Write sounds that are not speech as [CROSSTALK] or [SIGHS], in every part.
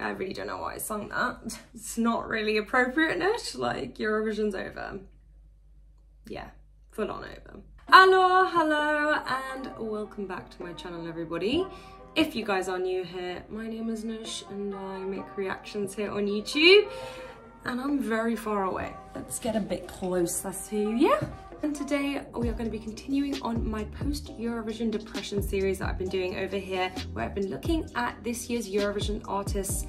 I really don't know why I sung that. [LAUGHS] It's not really appropriate-ish, like Eurovision's over. Yeah, full on over. Hello, hello, and welcome back to my channel, everybody. If you guys are new here, my name is Noosh and I make reactions here on YouTube and I'm very far away. Let's get a bit closer to you. And today we are going to be continuing on my post-Eurovision depression series that I've been doing over here where I've been looking at this year's Eurovision artists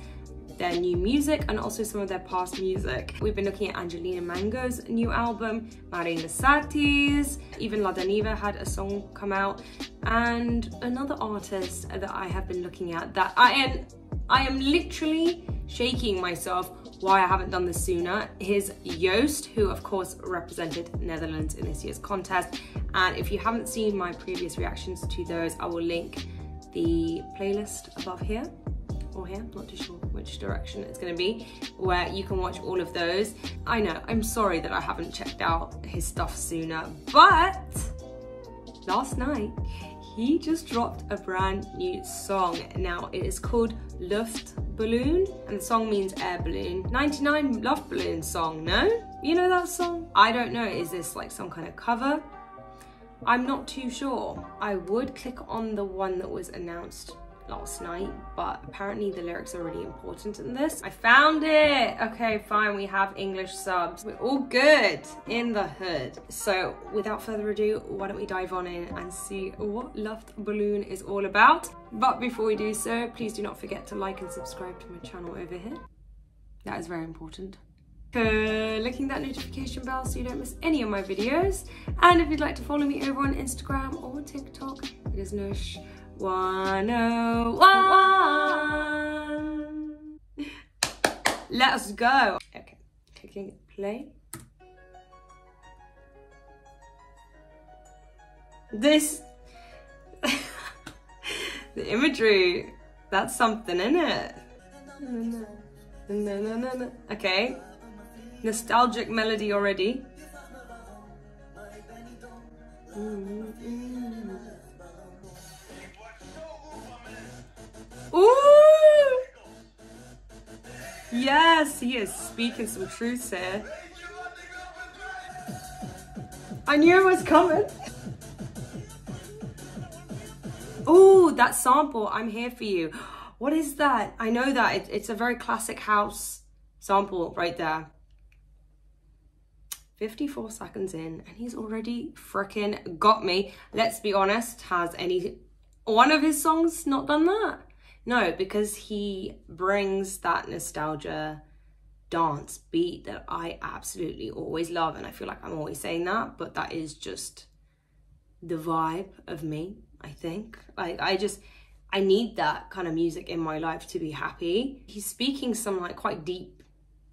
their new music and also some of their past music. We've been looking at Angelina Mango's new album, Marina Satti's, even Ladaniva had a song come out, and another artist that I have been looking at that I am, I am literally shaking myself why I haven't done this sooner is Joost, who of course represented Netherlands in this year's contest. And if you haven't seen my previous reactions to those, I will link the playlist above here or here, not too sure which direction it's gonna be, where you can watch all of those. I know, I'm sorry that I haven't checked out his stuff sooner, but last night, he just dropped a brand new song. Now, it is called Luftballon, and the song means air balloon. 99 Luftballon song, no? You know that song? I don't know, is this like some kind of cover? I'm not too sure. I would click on the one that was announced last night, but apparently the lyrics are really important in this. I found it! Okay, fine, we have English subs. We're all good in the hood. So without further ado, why don't we dive on in and see what Luft Balloon is all about. But before we do so, please do not forget to like and subscribe to my channel over here. That is very important clicking that notification bell so you don't miss any of my videos. And if you'd like to follow me over on Instagram or TikTok, it is Noosh 101. Let's go. Okay, clicking play. This, [LAUGHS] the imagery, that's something in it. Okay, nostalgic melody already. Mm Yes, he is speaking some truth here. I knew it was coming. Oh, that sample, I'm here for you. What is that? I know that. It, it's a very classic house sample right there. 54 seconds in and he's already freaking got me. Let's be honest, has any one of his songs not done that? No, because he brings that nostalgia dance beat that I absolutely always love. And I feel like I'm always saying that, but that is just the vibe of me, I think. Like, I just, I need that kind of music in my life to be happy. He's speaking some like quite deep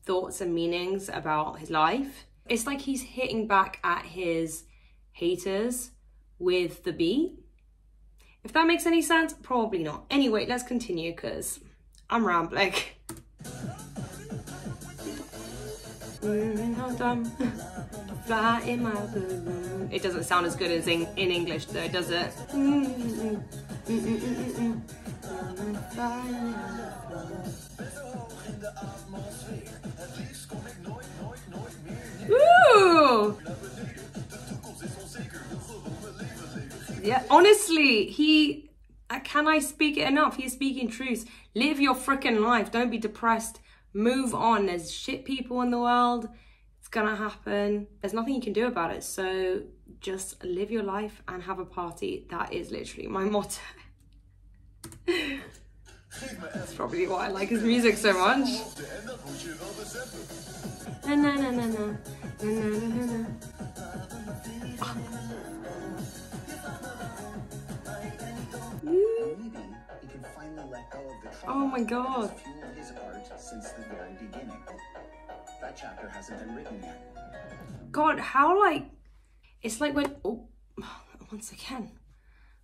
thoughts and meanings about his life. It's like he's hitting back at his haters with the beat if that makes any sense, probably not. Anyway, let's continue because I'm rambling. [LAUGHS] It doesn't sound as good as in, in English though, does it? Ooh! Yeah, honestly, he, uh, can I speak it enough? He's speaking truth. Live your freaking life. Don't be depressed. Move on. There's shit people in the world. It's gonna happen. There's nothing you can do about it. So just live your life and have a party. That is literally my [LAUGHS] motto. That's probably why I like his music so much. Na na na na na na na na na. Oh my god. Since the very beginning. That chapter hasn't been written yet. God, how like it's like when oh [SIGHS] once again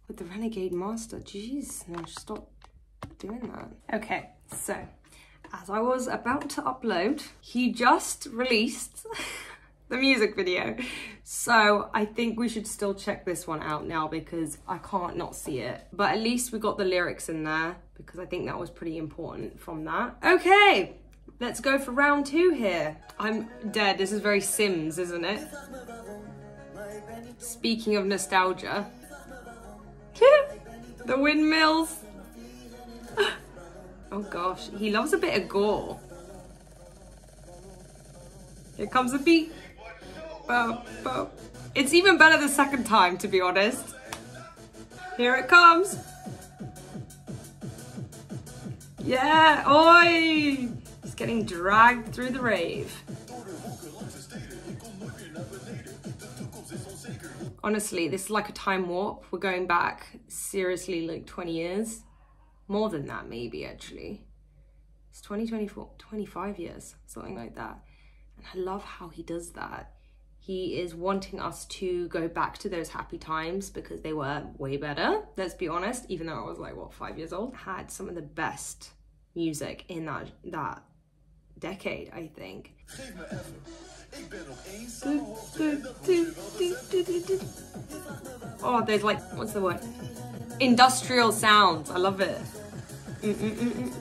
with the Renegade Master. Jeez, no, stop doing that. Okay, so as I was about to upload, he just released [LAUGHS] the music video. So I think we should still check this one out now because I can't not see it. But at least we got the lyrics in there because I think that was pretty important from that. Okay, let's go for round two here. I'm dead. This is very Sims, isn't it? Speaking of nostalgia. [LAUGHS] the windmills. [LAUGHS] oh gosh, he loves a bit of gore. Here comes the beat. It's even better the second time, to be honest. Here it comes. Yeah, oi! He's getting dragged through the rave. Honestly, this is like a time warp. We're going back seriously like 20 years. More than that, maybe actually. It's 2024, 25 years, something like that. And I love how he does that. He is wanting us to go back to those happy times because they were way better, let's be honest, even though I was like, what, five years old? Had some of the best music in that, that decade, I think. Oh, there's like, what's the word? Industrial sounds. I love it. Mm -mm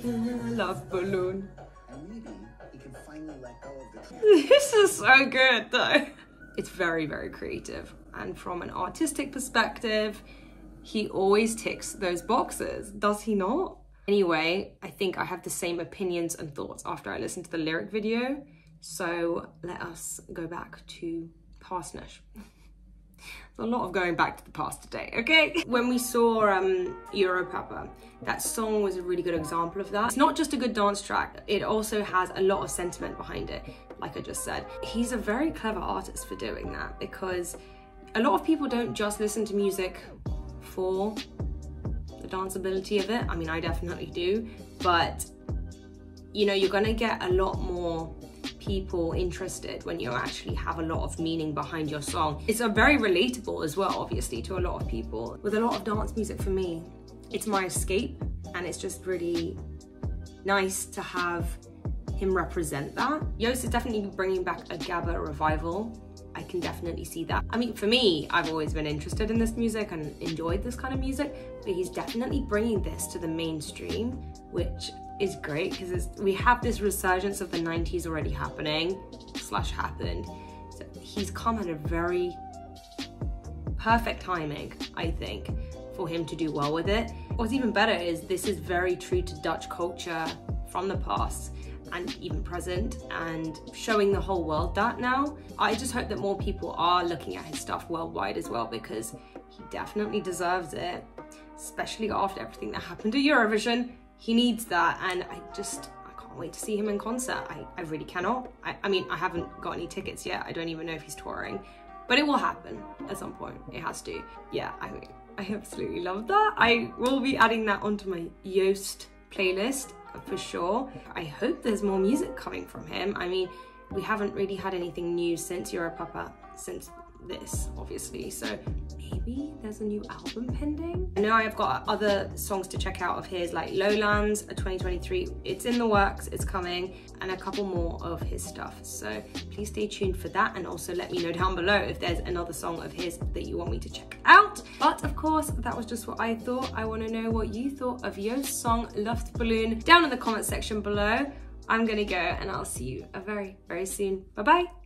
-mm [LAUGHS] love balloon. [LAUGHS] this is so good though. It's very, very creative. And from an artistic perspective, he always ticks those boxes, does he not? Anyway, I think I have the same opinions and thoughts after I listened to the lyric video. So let us go back to Past Noosh. [LAUGHS] A lot of going back to the past today, okay? When we saw um, Europapa, that song was a really good example of that. It's not just a good dance track, it also has a lot of sentiment behind it, like I just said. He's a very clever artist for doing that because a lot of people don't just listen to music for the danceability of it. I mean, I definitely do, but you know, you're gonna get a lot more people interested when you actually have a lot of meaning behind your song. It's a very relatable as well, obviously, to a lot of people. With a lot of dance music for me, it's my escape and it's just really nice to have him represent that. Joost is definitely bringing back a Gabber revival. I can definitely see that. I mean, for me, I've always been interested in this music and enjoyed this kind of music, but he's definitely bringing this to the mainstream, which is great because we have this resurgence of the 90s already happening slash happened. So he's come at a very perfect timing i think for him to do well with it. What's even better is this is very true to dutch culture from the past and even present and showing the whole world that now. I just hope that more people are looking at his stuff worldwide as well because he definitely deserves it especially after everything that happened to eurovision he needs that and I just I can't wait to see him in concert. I, I really cannot. I, I mean I haven't got any tickets yet. I don't even know if he's touring. But it will happen at some point. It has to. Yeah, I mean I absolutely love that. I will be adding that onto my Joost playlist for sure. I hope there's more music coming from him. I mean, we haven't really had anything new since Europapa, uh, since this, obviously. So maybe there's a new album pending. I know I've got other songs to check out of his, like Lowlands, 2023. It's in the works, it's coming, and a couple more of his stuff. So please stay tuned for that, and also let me know down below if there's another song of his that you want me to check out. But of course, that was just what I thought. I want to know what you thought of Joost's song Luchtballon down in the comment section below. I'm gonna go and I'll see you very, very soon. Bye bye.